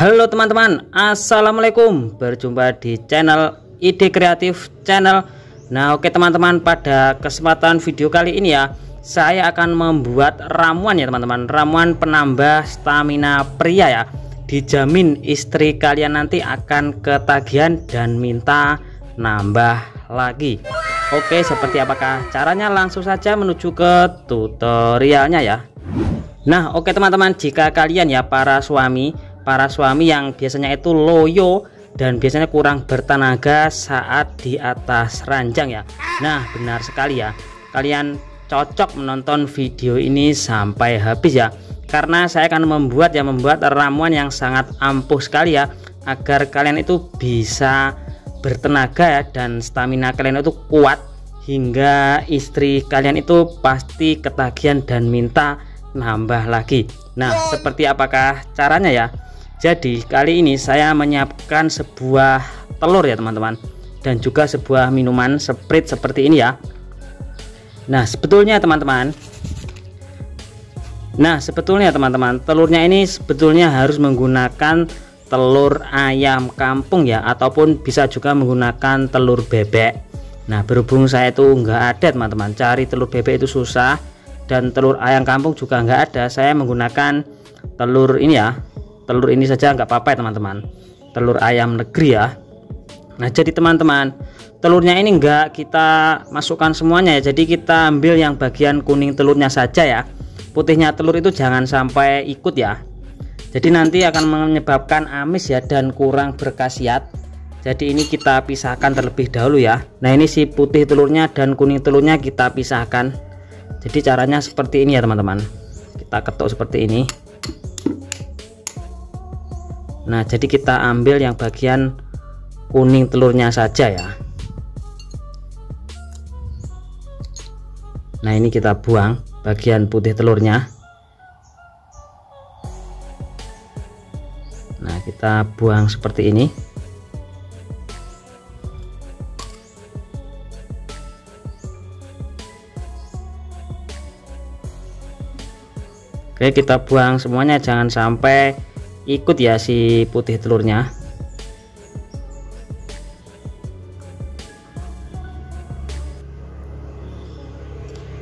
Halo teman-teman, Assalamualaikum. Berjumpa di channel Ide Kreatif Channel. Nah oke teman-teman, pada kesempatan video kali ini ya Saya akan membuat ramuan ya teman-teman. Ramuan penambah stamina pria ya. Dijamin istri kalian nanti akan ketagihan dan minta nambah lagi. Oke seperti apakah caranya? Langsung saja menuju ke tutorialnya ya. Nah oke teman-teman jika kalian ya para suami para suami yang biasanya itu loyo dan biasanya kurang bertenaga saat di atas ranjang ya. Nah benar sekali ya. Kalian cocok menonton video ini sampai habis ya. Karena saya akan membuat ya membuat ramuan yang sangat ampuh sekali ya agar kalian itu bisa bertenaga ya dan stamina kalian itu kuat hingga istri kalian itu pasti ketagihan dan minta nambah lagi. Nah seperti apakah caranya ya jadi kali ini saya menyiapkan sebuah telur ya teman-teman. Dan juga sebuah minuman sprit seperti ini ya. Nah sebetulnya teman-teman. Nah sebetulnya teman-teman telurnya ini sebetulnya harus menggunakan telur ayam kampung ya ataupun bisa juga menggunakan telur bebek. Nah berhubung saya itu enggak ada teman-teman. Cari telur bebek itu susah dan telur ayam kampung juga enggak ada. Saya menggunakan telur ini ya telur ini saja nggak apa-apa ya teman-teman. Telur ayam negeri ya. Nah jadi teman-teman telurnya ini enggak kita masukkan semuanya ya. Jadi kita ambil yang bagian kuning telurnya saja ya. Putihnya telur itu jangan sampai ikut ya. Jadi nanti akan menyebabkan amis ya dan kurang berkhasiat jadi ini kita pisahkan terlebih dahulu ya. Nah ini si putih telurnya dan kuning telurnya kita pisahkan. Jadi caranya seperti ini ya teman-teman. Kita ketuk seperti ini Nah jadi kita ambil yang bagian kuning telurnya saja ya. Nah ini kita buang bagian putih telurnya. Nah kita buang seperti ini. Oke kita buang semuanya. Jangan sampai ikut ya si putih telurnya.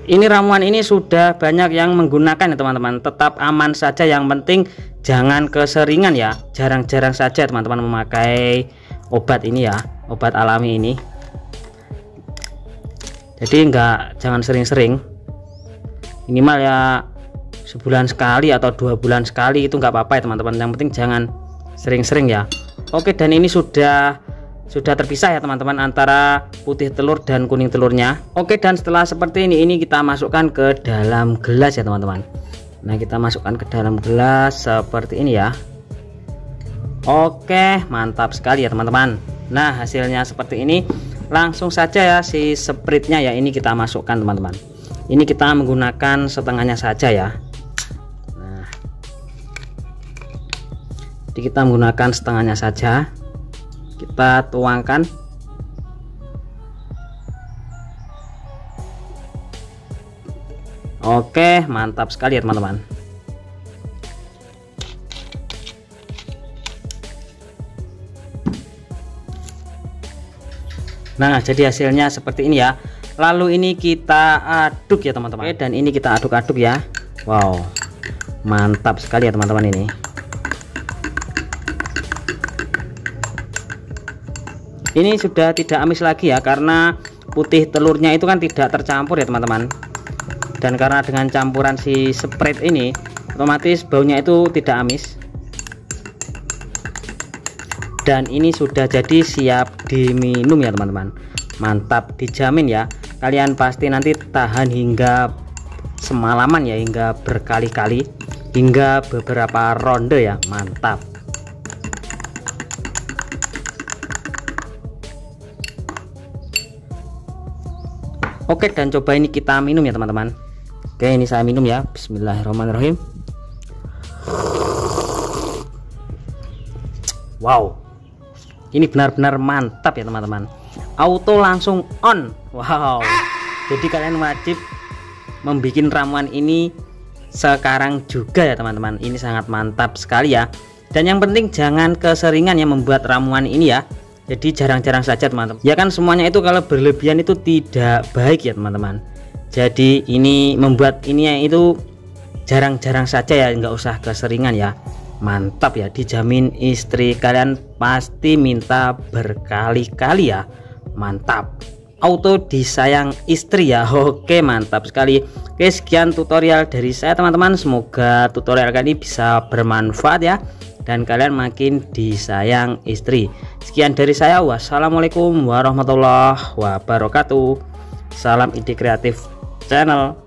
Ini ramuan ini sudah banyak yang menggunakan ya teman-teman. Tetap aman saja. Yang penting jangan keseringan ya. Jarang-jarang saja teman-teman memakai obat ini ya. Obat alami ini. Jadi enggak jangan sering-sering. Minimal ya sebulan sekali atau dua bulan sekali itu nggak apa-apa ya teman-teman. Yang penting jangan sering-sering ya. Oke dan ini sudah sudah terpisah ya teman-teman antara putih telur dan kuning telurnya. Oke dan setelah seperti ini ini kita masukkan ke dalam gelas ya teman-teman. Nah kita masukkan ke dalam gelas seperti ini ya. Oke mantap sekali ya teman-teman. Nah hasilnya seperti ini. Langsung saja ya si spritnya ya ini kita masukkan teman-teman. Ini kita menggunakan setengahnya saja ya jadi kita menggunakan setengahnya saja. Kita tuangkan. Oke mantap sekali ya teman-teman. Nah jadi hasilnya seperti ini ya. Lalu ini kita aduk ya teman-teman. Dan ini kita aduk-aduk ya. Wow mantap sekali ya teman-teman ini ini sudah tidak amis lagi ya karena putih telurnya itu kan tidak tercampur ya teman-teman. Dan karena dengan campuran si spread ini otomatis baunya itu tidak amis. Dan ini sudah jadi siap diminum ya teman-teman. Mantap dijamin ya. Kalian pasti nanti tahan hingga semalaman ya hingga berkali-kali hingga beberapa ronde ya. Mantap Oke dan coba ini kita minum ya teman-teman. Oke ini saya minum ya. Bismillahirrahmanirrahim. Wow. Ini benar-benar mantap ya teman-teman. Auto langsung on. Wow. Jadi kalian wajib membuat ramuan ini sekarang juga ya teman-teman. Ini sangat mantap sekali ya. Dan yang penting jangan keseringan ya membuat ramuan ini ya jadi jarang-jarang saja teman-teman. Ya kan semuanya itu kalau berlebihan itu tidak baik ya teman-teman. Jadi ini membuat ini itu jarang-jarang saja ya nggak usah keseringan ya. Mantap ya dijamin istri kalian pasti minta berkali-kali ya. Mantap. Auto disayang istri ya. Oke mantap sekali. Oke sekian tutorial dari saya teman-teman. Semoga tutorial kali ini bisa bermanfaat ya dan kalian makin disayang istri. Sekian dari saya. Wassalamualaikum warahmatullahi wabarakatuh. Salam ide kreatif channel